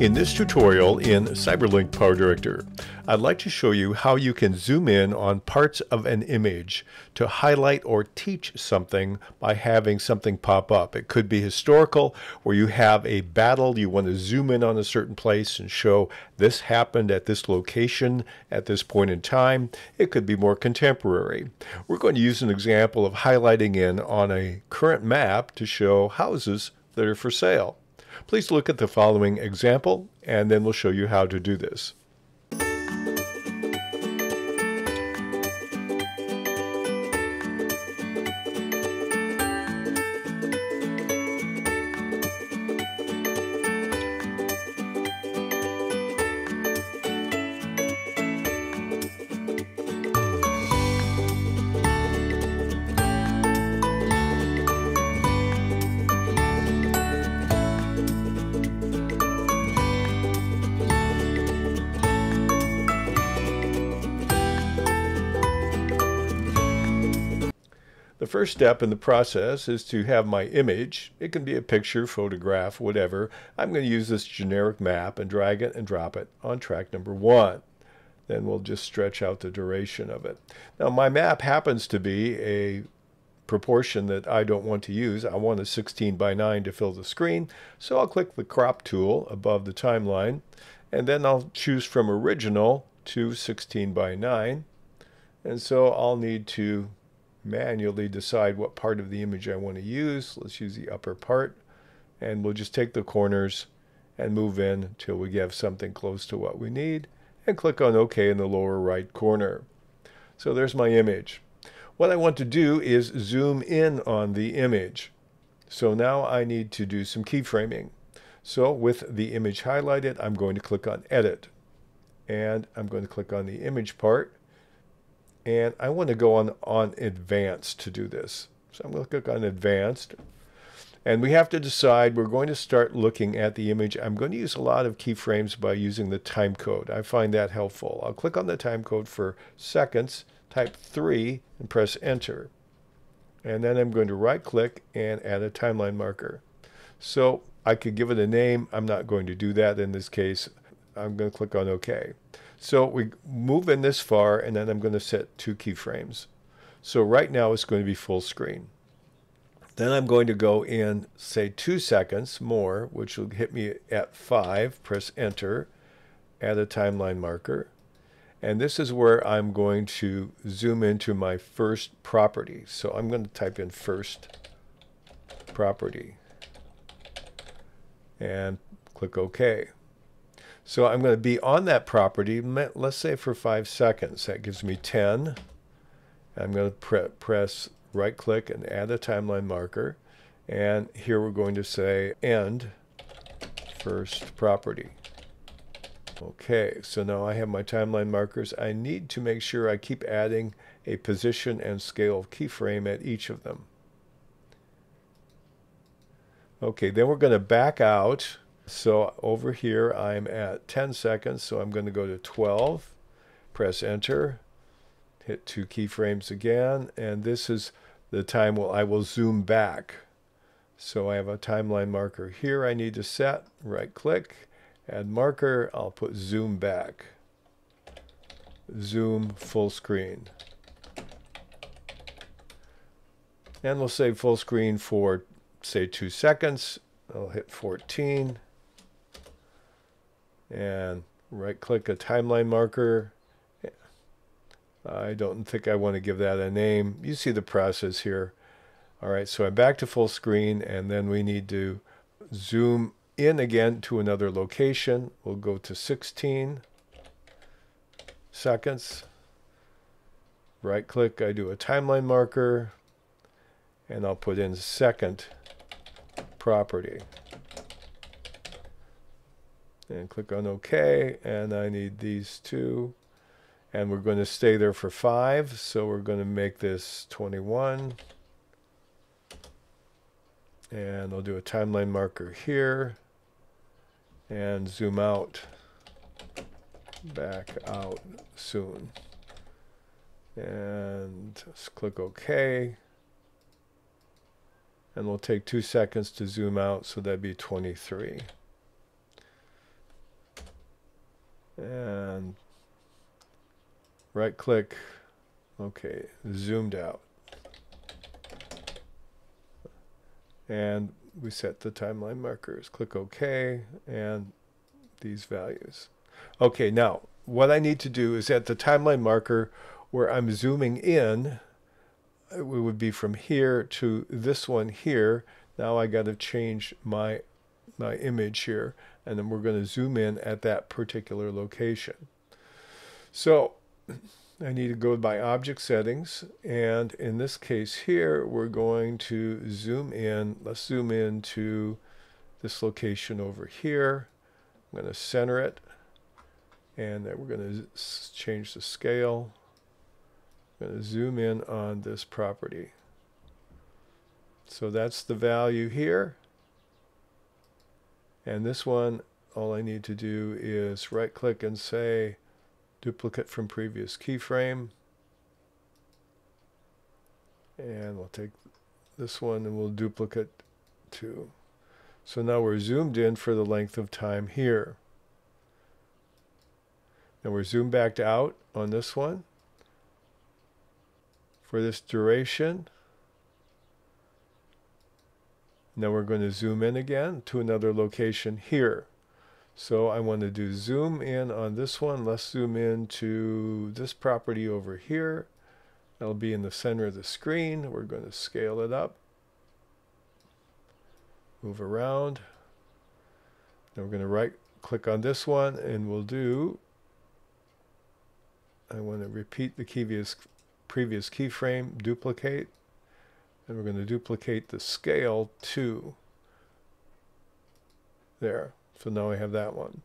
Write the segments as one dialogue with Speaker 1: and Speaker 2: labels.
Speaker 1: In this tutorial in CyberLink PowerDirector, I'd like to show you how you can zoom in on parts of an image to highlight or teach something by having something pop up. It could be historical, where you have a battle, you want to zoom in on a certain place and show this happened at this location at this point in time. It could be more contemporary. We're going to use an example of highlighting in on a current map to show houses that are for sale. Please look at the following example and then we'll show you how to do this. First step in the process is to have my image. It can be a picture, photograph, whatever. I'm going to use this generic map and drag it and drop it on track number one. Then we'll just stretch out the duration of it. Now my map happens to be a proportion that I don't want to use. I want a 16 by 9 to fill the screen. So I'll click the crop tool above the timeline and then I'll choose from original to 16 by 9. And so I'll need to manually decide what part of the image I want to use. Let's use the upper part and we'll just take the corners and move in till we have something close to what we need and click on OK in the lower right corner. So there's my image. What I want to do is zoom in on the image. So now I need to do some keyframing. So with the image highlighted, I'm going to click on Edit. And I'm going to click on the image part and I want to go on, on advanced to do this. So I'm going to click on advanced. And we have to decide, we're going to start looking at the image. I'm going to use a lot of keyframes by using the time code. I find that helpful. I'll click on the time code for seconds, type 3, and press enter. And then I'm going to right click and add a timeline marker. So I could give it a name. I'm not going to do that in this case. I'm going to click on OK. So we move in this far and then I'm going to set two keyframes. So right now it's going to be full screen. Then I'm going to go in, say, two seconds more, which will hit me at five. Press enter, add a timeline marker. And this is where I'm going to zoom into my first property. So I'm going to type in first property and click OK. So I'm going to be on that property, let's say for five seconds. That gives me 10. I'm going to pre press right click and add a timeline marker. And here we're going to say end first property. Okay, so now I have my timeline markers. I need to make sure I keep adding a position and scale keyframe at each of them. Okay, then we're going to back out so over here I'm at 10 seconds, so I'm going to go to 12, press enter, hit two keyframes again, and this is the time where I will zoom back. So I have a timeline marker here I need to set, right click, add marker, I'll put zoom back. Zoom full screen. And we'll say full screen for say two seconds. I'll hit 14 and right click a timeline marker. I don't think I want to give that a name. You see the process here. All right, so I'm back to full screen and then we need to zoom in again to another location. We'll go to 16 seconds. Right click, I do a timeline marker and I'll put in second property and click on OK and I need these two. And we're going to stay there for five so we're going to make this 21 and I'll do a timeline marker here and zoom out back out soon. And let's click OK. And we'll take two seconds to zoom out so that'd be 23 and right click okay zoomed out. And we set the timeline markers. Click OK and these values. Okay now what I need to do is at the timeline marker where I'm zooming in it would be from here to this one here. Now I got to change my my image here and then we're going to zoom in at that particular location. So I need to go to my object settings and in this case here we're going to zoom in let's zoom in to this location over here. I'm going to center it and then we're going to change the scale. I'm going to zoom in on this property. So that's the value here and this one all I need to do is right click and say duplicate from previous keyframe. And we'll take this one and we'll duplicate two. So now we're zoomed in for the length of time here. Now we're zoomed back out on this one for this duration. Now we're going to zoom in again to another location here. So I want to do zoom in on this one. Let's zoom in to this property over here. That'll be in the center of the screen. We're going to scale it up. Move around. Then we're going to right click on this one and we'll do I want to repeat the previous keyframe, duplicate, and we're going to duplicate the scale to there. So now I have that one.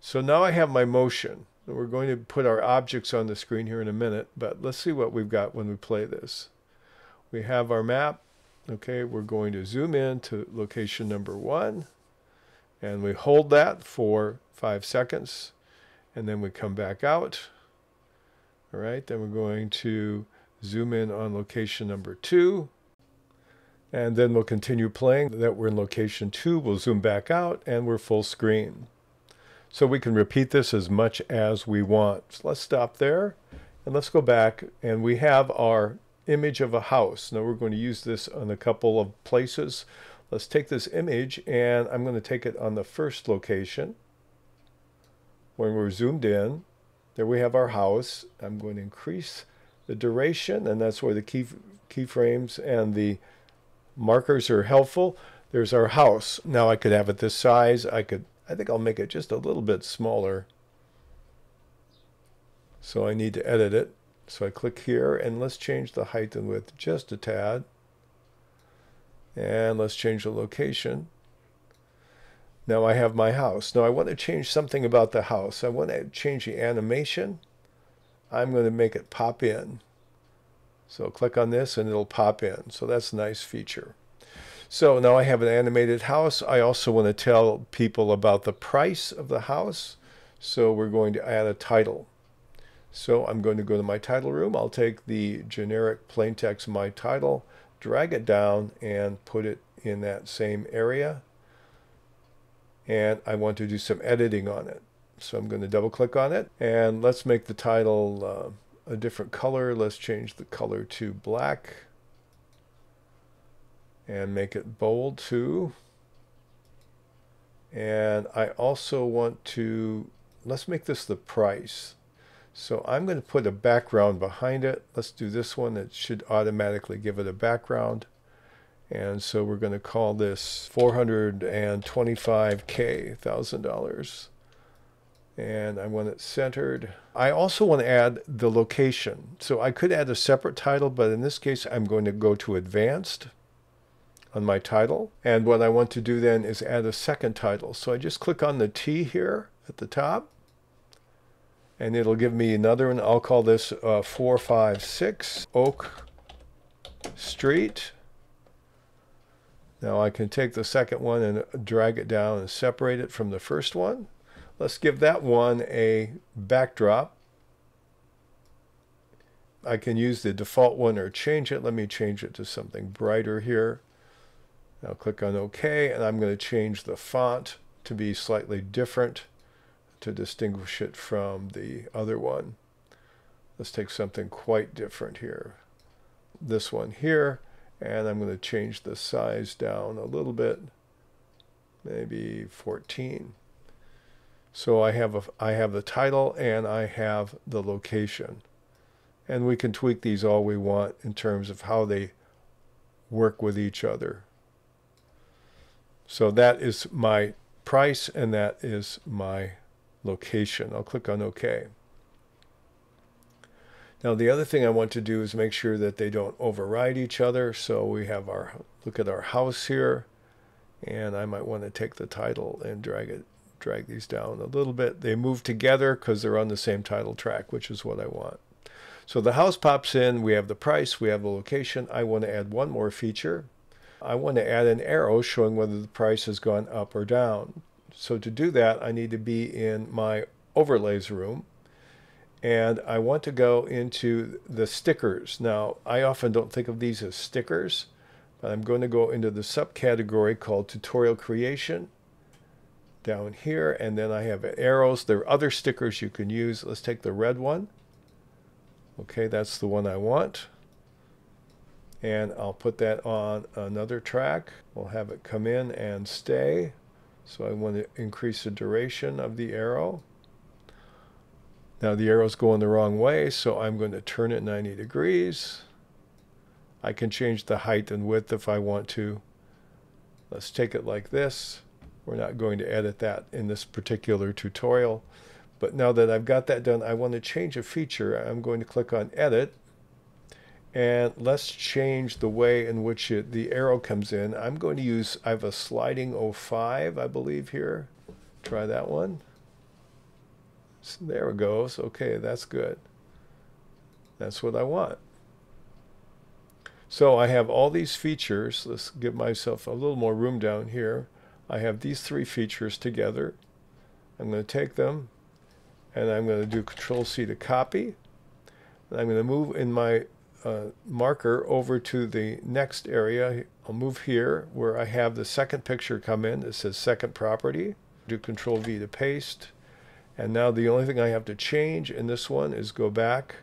Speaker 1: So now I have my motion. We're going to put our objects on the screen here in a minute, but let's see what we've got when we play this. We have our map. Okay, we're going to zoom in to location number one, and we hold that for five seconds, and then we come back out. All right, then we're going to zoom in on location number two, and then we'll continue playing that we're in location two. We'll zoom back out and we're full screen. So we can repeat this as much as we want. So let's stop there and let's go back and we have our image of a house. Now we're going to use this on a couple of places. Let's take this image and I'm going to take it on the first location. When we're zoomed in, there we have our house. I'm going to increase the duration and that's where the key keyframes and the markers are helpful. There's our house. Now I could have it this size. I could, I think I'll make it just a little bit smaller. So I need to edit it. So I click here and let's change the height and width just a tad. And let's change the location. Now I have my house. Now I want to change something about the house. I want to change the animation. I'm going to make it pop in. So click on this and it'll pop in. So that's a nice feature. So now I have an animated house. I also want to tell people about the price of the house. So we're going to add a title. So I'm going to go to my title room. I'll take the generic plain text my title, drag it down and put it in that same area. And I want to do some editing on it. So I'm going to double click on it and let's make the title uh, a different color. Let's change the color to black and make it bold too. And I also want to, let's make this the price. So I'm going to put a background behind it. Let's do this one. It should automatically give it a background. And so we're going to call this 425K, $1,000 and I want it centered. I also want to add the location. So I could add a separate title, but in this case, I'm going to go to advanced on my title. And what I want to do then is add a second title. So I just click on the T here at the top and it'll give me another one. I'll call this uh, 456 Oak Street. Now I can take the second one and drag it down and separate it from the first one. Let's give that one a backdrop. I can use the default one or change it. Let me change it to something brighter here. Now click on OK, and I'm going to change the font to be slightly different to distinguish it from the other one. Let's take something quite different here. This one here, and I'm going to change the size down a little bit, maybe 14. So I have a, I have the title and I have the location. And we can tweak these all we want in terms of how they work with each other. So that is my price and that is my location. I'll click on OK. Now the other thing I want to do is make sure that they don't override each other. So we have our, look at our house here. And I might want to take the title and drag it, drag these down a little bit. They move together because they're on the same title track, which is what I want. So the house pops in, we have the price, we have the location. I want to add one more feature. I want to add an arrow showing whether the price has gone up or down. So to do that, I need to be in my overlays room and I want to go into the stickers. Now, I often don't think of these as stickers, but I'm going to go into the subcategory called tutorial creation down here, and then I have arrows. There are other stickers you can use. Let's take the red one. Okay, that's the one I want. And I'll put that on another track. We'll have it come in and stay. So I want to increase the duration of the arrow. Now the arrow's going the wrong way, so I'm going to turn it 90 degrees. I can change the height and width if I want to. Let's take it like this. We're not going to edit that in this particular tutorial. But now that I've got that done, I want to change a feature. I'm going to click on Edit. And let's change the way in which it, the arrow comes in. I'm going to use, I have a sliding 05, I believe here. Try that one. So there it goes. Okay, that's good. That's what I want. So I have all these features. Let's give myself a little more room down here. I have these three features together. I'm going to take them and I'm going to do Control C to copy. And I'm going to move in my uh, marker over to the next area. I'll move here where I have the second picture come in. It says second property. Do Control V to paste. And now the only thing I have to change in this one is go back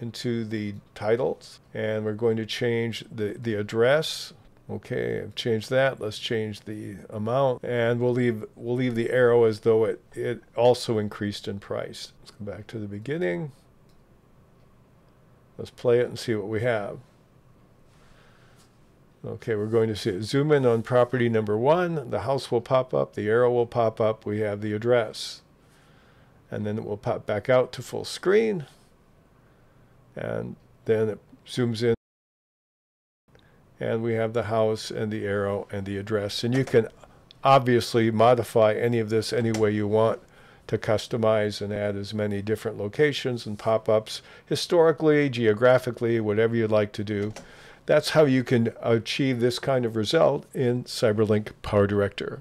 Speaker 1: into the titles and we're going to change the, the address. Okay, I've changed that. Let's change the amount and we'll leave we'll leave the arrow as though it, it also increased in price. Let's go back to the beginning. Let's play it and see what we have. Okay, we're going to see it. Zoom in on property number one. The house will pop up. The arrow will pop up. We have the address. And then it will pop back out to full screen. And then it zooms in. And we have the house and the arrow and the address. And you can obviously modify any of this any way you want to customize and add as many different locations and pop-ups historically, geographically, whatever you'd like to do. That's how you can achieve this kind of result in CyberLink PowerDirector.